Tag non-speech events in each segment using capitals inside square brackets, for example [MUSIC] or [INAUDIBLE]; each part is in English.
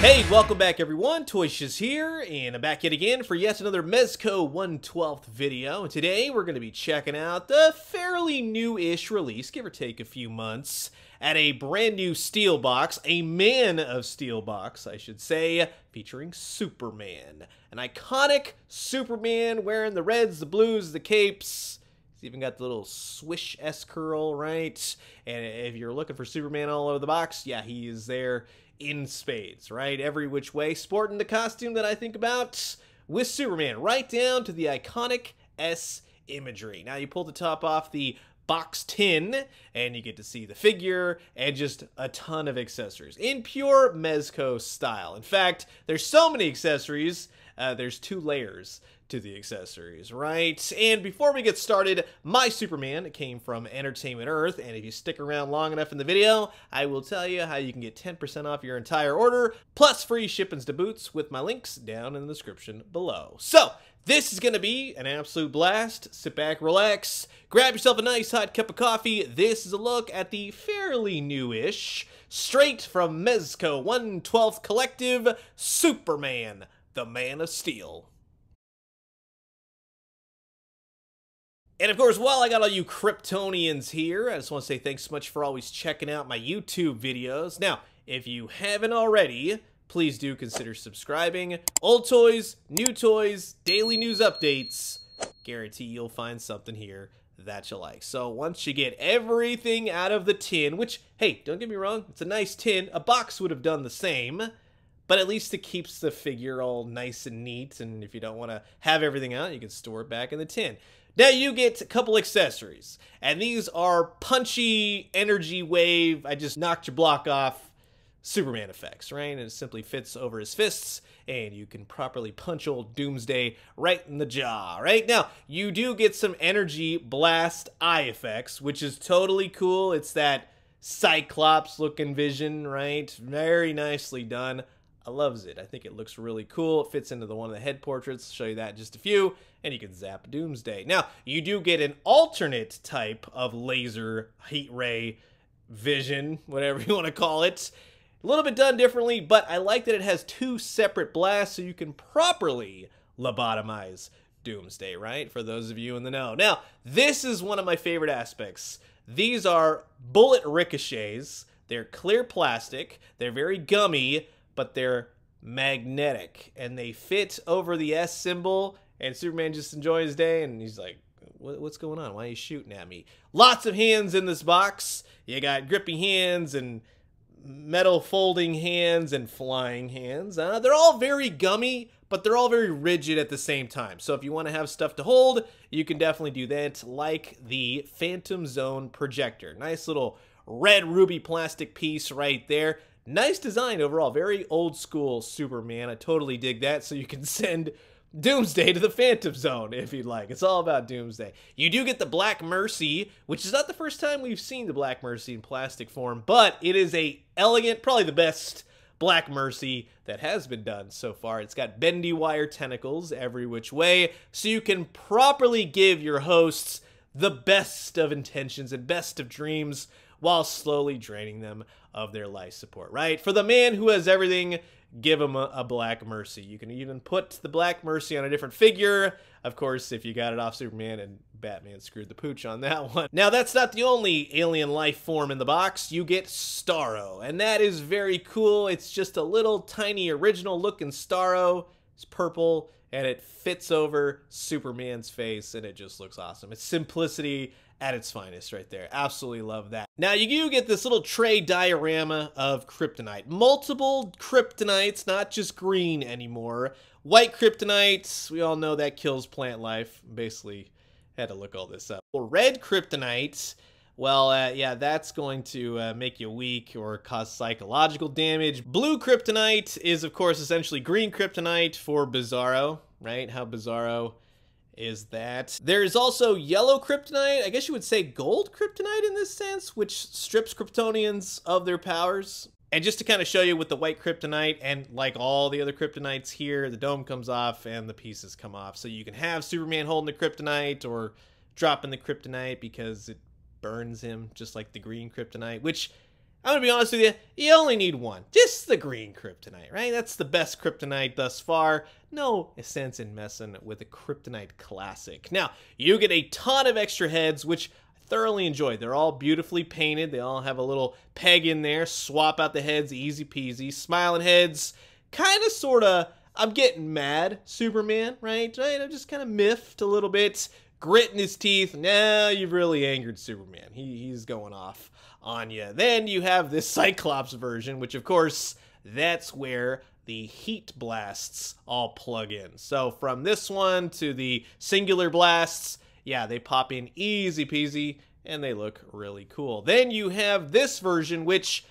Hey, welcome back everyone, Toy Shiz here, and I'm back yet again for yet another Mezco 112th video. And today we're going to be checking out the fairly new-ish release, give or take a few months, at a brand new steel box, a Man of Steel box, I should say, featuring Superman. An iconic Superman wearing the reds, the blues, the capes, He's even got the little swish S curl, right? And if you're looking for Superman all over the box, yeah, he is there in spades, right? Every which way, sporting the costume that I think about with Superman, right down to the iconic S imagery. Now you pull the top off the box tin and you get to see the figure and just a ton of accessories in pure Mezco style. In fact, there's so many accessories, uh, there's two layers to the accessories, right? And before we get started, my Superman came from Entertainment Earth, and if you stick around long enough in the video, I will tell you how you can get 10% off your entire order, plus free shippings to boots with my links down in the description below. So, this is going to be an absolute blast. Sit back, relax, grab yourself a nice hot cup of coffee. This is a look at the fairly newish, straight from Mezco 112th Collective, Superman, the Man of Steel. And of course, while I got all you Kryptonians here, I just want to say thanks so much for always checking out my YouTube videos. Now, if you haven't already, please do consider subscribing. Old toys, new toys, daily news updates. Guarantee you'll find something here that you like. So once you get everything out of the tin, which, hey, don't get me wrong, it's a nice tin. A box would have done the same, but at least it keeps the figure all nice and neat. And if you don't want to have everything out, you can store it back in the tin. Now you get a couple accessories, and these are punchy energy wave. I just knocked your block off Superman effects, right? And it simply fits over his fists, and you can properly punch old Doomsday right in the jaw, right? Now, you do get some energy blast eye effects, which is totally cool. It's that Cyclops looking vision, right? Very nicely done. I loves it. I think it looks really cool. It fits into the one of the head portraits. I'll show you that in just a few, and you can zap Doomsday. Now, you do get an alternate type of laser heat ray vision, whatever [LAUGHS] you want to call it. A little bit done differently, but I like that it has two separate blasts so you can properly lobotomize Doomsday, right? For those of you in the know. Now, this is one of my favorite aspects. These are bullet ricochets. They're clear plastic. They're very gummy but they're magnetic and they fit over the S symbol. And Superman just enjoys his day and he's like, What's going on? Why are you shooting at me? Lots of hands in this box. You got grippy hands and metal folding hands and flying hands. Uh, they're all very gummy, but they're all very rigid at the same time. So if you want to have stuff to hold, you can definitely do that, like the Phantom Zone projector. Nice little red ruby plastic piece right there. Nice design overall. Very old school Superman. I totally dig that. So you can [LAUGHS] send Doomsday to the Phantom Zone if you'd like. It's all about Doomsday. You do get the Black Mercy, which is not the first time we've seen the Black Mercy in plastic form, but it is a elegant, probably the best Black Mercy that has been done so far. It's got bendy wire tentacles every which way, so you can properly give your hosts the best of intentions and best of dreams while slowly draining them of their life support, right? For the man who has everything, give him a, a, Black Mercy. You can even put the Black Mercy on a different figure. Of course, if you got it off Superman and Batman screwed the pooch on that [LAUGHS] one. Now, that's not the only alien life form in the box. You get Starro, and that is very cool. It's just a little tiny original looking Starro. It's purple, and it fits over Superman's face, and it just looks awesome. It's simplicity at its finest right there. Absolutely love that. Now you do get this little tray diorama of kryptonite. Multiple kryptonites, not just green anymore. White kryptonite, we all know that kills plant life. Basically, had to look all this up. Well, red kryptonite, well, uh, yeah, that's going to uh, make you weak or cause psychological damage. Blue kryptonite is, of course, essentially green kryptonite for Bizarro, right? How Bizarro is that. There's also yellow kryptonite, I guess you would say gold kryptonite in this sense, which strips Kryptonians of their powers. And just to kind of show you with the white kryptonite, and like all the other kryptonites here, the dome comes off and the pieces come off. So you can have Superman holding the kryptonite or dropping the kryptonite because it burns him, just like the green kryptonite, which I'm gonna be honest with you, you only need one. Just the green kryptonite, right? That's the best kryptonite thus far. No sense in messing with a kryptonite classic. Now, you get a ton of extra heads, which I thoroughly enjoy. They're all beautifully painted. They all have a little peg in there. Swap out the heads, easy peasy. Smiling heads, kind of, sort of, I'm getting mad, Superman, right? Right? I'm just kind of miffed a little bit. Grit in his teeth. Now you've really angered Superman. He, he's going off on you. Then you have this [LAUGHS] Cyclops version, which of course, that's where the heat blasts all plug in. So from this one to the singular blasts, yeah, they pop in easy peasy and they look really cool. Then you have this version, which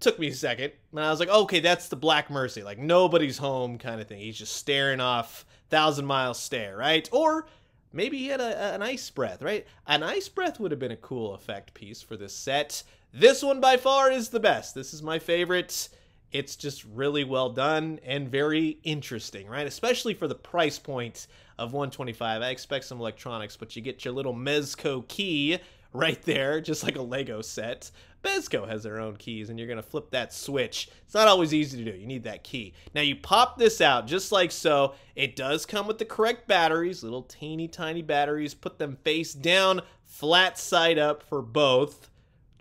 took me a second. And I was like, okay, that's the Black Mercy. Like nobody's home kind of thing. He's just staring off, thousand mile stare, right? Or maybe he had a, an ice breath, right? An ice breath would have been a cool effect piece for this set. This one by far is the best. This is my favorite. It's just really well done and very interesting, right? Especially for the price point of 125. I expect some electronics, but you get your little Mezco key right there, just like a Lego set. Mezco has their own keys, and you're going to flip that switch. It's not always easy to do. You need that key. Now, you pop this out just like so. It does come with the correct batteries, little teeny tiny batteries. Put them face down, flat side up for both.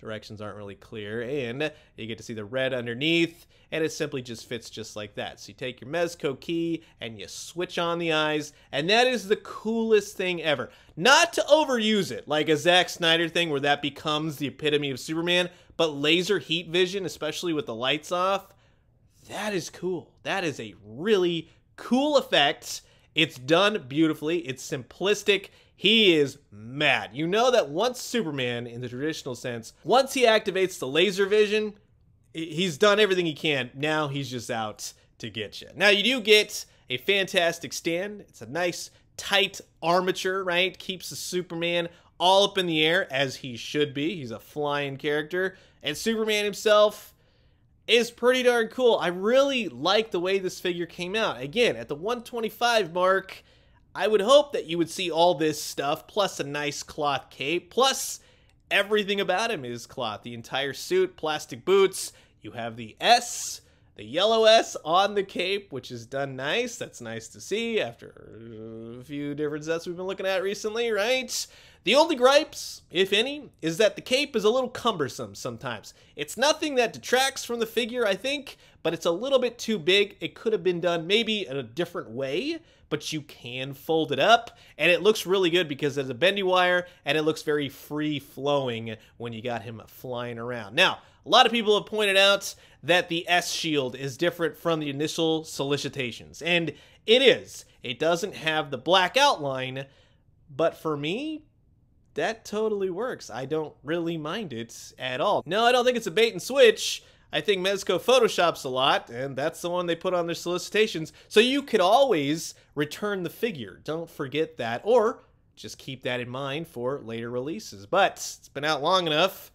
Directions aren't really clear, and you get to see the red underneath, and it simply just fits just like that. So you take your Mezco key, and you switch on the eyes, and that is the coolest thing ever. Not to overuse it, like a Zack Snyder thing where that becomes the epitome of Superman, but laser heat vision, especially with the lights off, that is cool. That is a really cool effect. It's done beautifully. It's simplistic. He is mad. You know that once Superman, in the traditional sense, once he activates the laser vision, he's done everything he can. Now he's just out to get you. Now you do get a fantastic stand. It's a nice tight armature, right? Keeps the Superman all up in the air as he should be. He's a flying character. And Superman himself is pretty darn cool. I really like the way this figure came out. Again, at the 125 mark, I would hope that you would see all this stuff, plus a nice cloth cape, plus everything about him is cloth. The entire suit, plastic boots. You have the S, the yellow S on the cape, which is done nice. That's nice to see after a few different sets we've been looking at recently, right? The only gripes, if any, is that the cape is a little cumbersome sometimes. It's nothing that detracts from the figure, I think, but it's a little bit too big. It could have been done maybe in a different way, but you can fold it up, and it looks really good because it's a bendy wire, and it looks very free-flowing when you got him flying around. Now, a lot of people have pointed out that the S shield is different from the initial solicitations, and it is. It doesn't have the black outline, but for me, that totally works. I don't really mind it at all. No, I don't think it's a bait and switch. I think Mezco photoshops a lot, and that's the one they put on their solicitations. So you could always return the figure. Don't forget that. Or just keep that in mind for later releases. But it's been out long enough.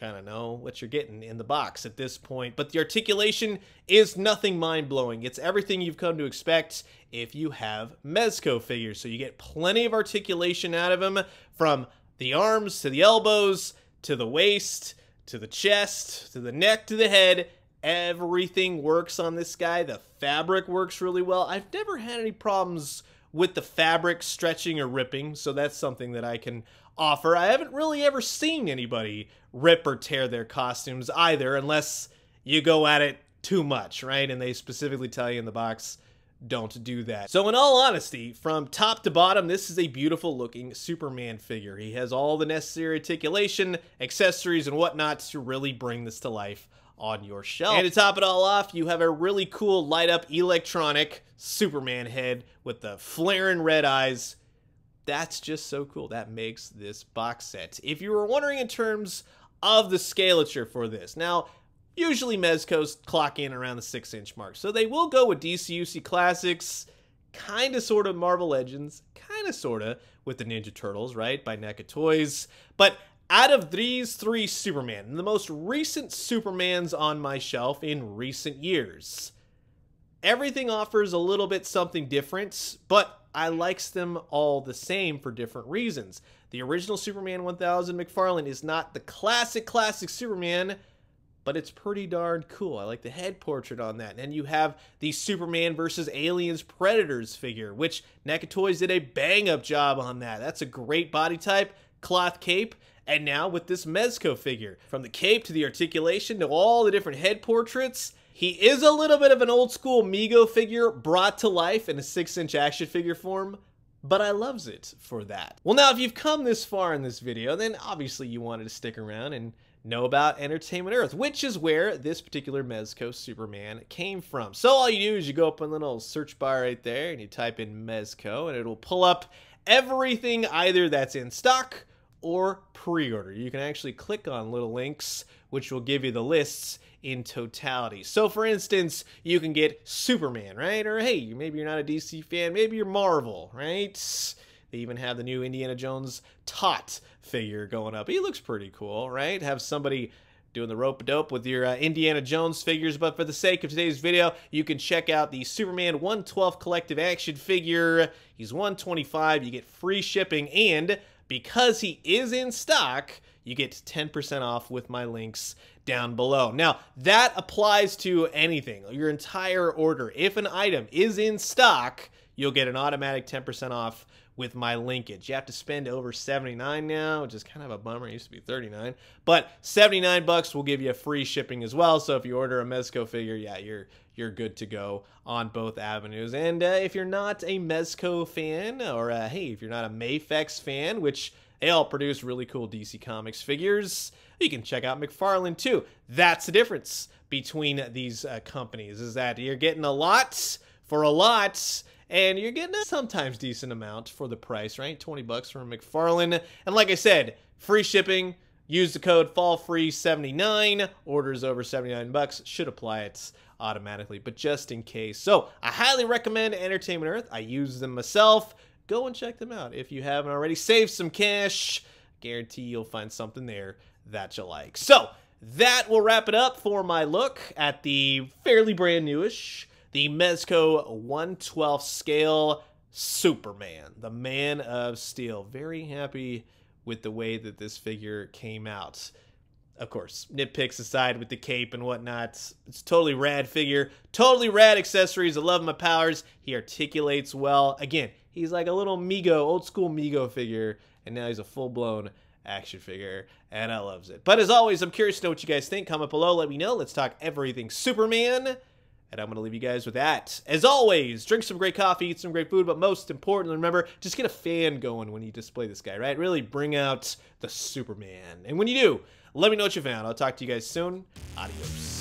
Kind of know what you're getting in the box at this point. But the articulation is nothing mind-blowing. It's everything you've come to expect if you have Mezco figures. So you get plenty of articulation out of them from the arms to the elbows to the waist to the chest, to the neck, to the head. Everything works on this guy. The fabric works really well. I've never had any problems with the fabric stretching or ripping, so that's something that I can offer. I haven't really ever seen anybody rip or tear their costumes either, unless you go at it too much, right? And they specifically tell you in the box don't do that. So in all honesty, from top to bottom, this is a beautiful looking Superman figure. He has all the necessary articulation, accessories, and whatnot to really bring this to life on your shelf. And to top it all off, you have a really cool light up electronic Superman head with the flaring red eyes. That's just so cool. That makes this box set. If you were wondering in terms of the scalature for this, now Usually Mezco's clock in around the 6 inch mark. So they will go with DCUC Classics, kind of sort of Marvel Legends, kind of sort of with the Ninja Turtles, right, by NECA Toys. But out of these three Superman, the most recent Supermans on my shelf in recent years, everything offers a little bit something different, but I likes them all the same for different reasons. The original Superman 1000 McFarlane is not the classic, classic Superman, but it's pretty darn cool. I like the head portrait on that. And you have the Superman versus Aliens Predators figure, which NECA Toys did a bang up job on that. That's a great body type, cloth cape, and now with this Mezco figure. From the cape to the articulation to all the different head portraits, he is a little bit of an old school Mego figure brought to life in a 6 inch action figure form, but I loves it for that. Well now if you've come this far in this video, then obviously you wanted to stick around and know about Entertainment Earth, which is where this particular Mezco Superman came from. So all you do is you go up in the little search bar right there and you type in Mezco and it'll pull up everything either that's in stock or pre-order. You can actually click on little links which will give you the lists in totality. So for instance, you can get Superman, right? Or hey, maybe you're not a DC fan, maybe you're Marvel, right? They even have the new Indiana Jones Toht figure going up. He looks pretty cool, right? Have somebody doing the rope dope with your uh, Indiana Jones figures, but for the sake of today's video, you can check out the Superman 112 collective action figure. He's 125, you get free shipping, and because he is in stock, you get 10% off with my links down below. Now, that applies to anything, your entire order. If an item is in stock, you'll get an automatic 10% off with my linkage. You have to spend over 79 now, which is kind of a bummer. It used to be 39. But 79 bucks will give you free shipping as well. So if you order a Mezco figure, yeah, you're you're good to go on both avenues. And uh, if you're not a Mezco fan, or uh, hey, if you're not a Mafex fan, which they all produce really cool DC Comics figures, you can check out McFarlane too. That's the difference between these uh, companies, is that you're getting a lot for a lot and you're getting a sometimes decent amount for the price, right? 20 bucks from McFarlane. And like I said, free shipping. Use the code FALLFREE79. Orders over 79 bucks should apply it automatically, but just in case. So I highly recommend Entertainment Earth. I use them myself. Go and check them out if you haven't already. Save some cash. Guarantee you'll find something there that you like. So that will wrap it up for my look at the fairly brand newish the Mezco 112 scale Superman, the Man of Steel. Very happy with the way that this figure came out. Of course, nitpicks aside with the cape and whatnot, it's totally rad figure, totally rad accessories. I love my powers. He articulates well. Again, he's like a little Mego, old school Mego figure, and now he's a full blown action figure, and I loves it. But as always, I'm curious to know what you guys think. Comment below, let me know. Let's talk everything Superman. And I'm going to leave you guys with that. As always, drink some great coffee, eat some great food, but most importantly, remember, just get a fan going when you display this guy, right? Really bring out the Superman. And when you do, let me know what you found. I'll talk to you guys soon. Adios.